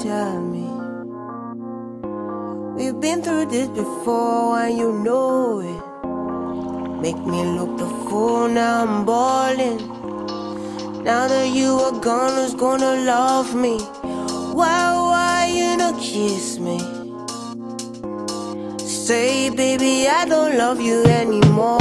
tell me. We've been through this before and you know it. Make me look the fool, now I'm balling. Now that you are gone, who's gonna love me? Why, why you not kiss me? Say, baby, I don't love you anymore.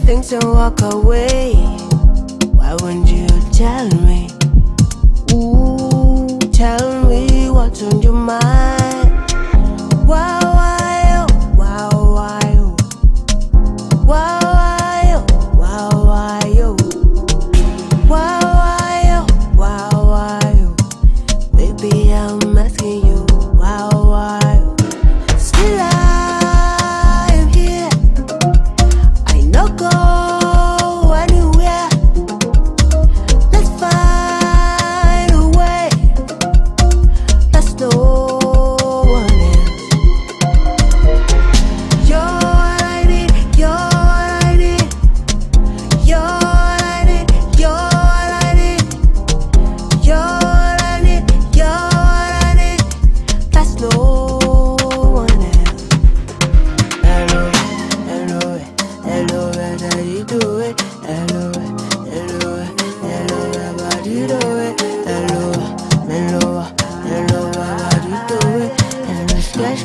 things and walk away. Why wouldn't you tell me? Ooh, tell me. flash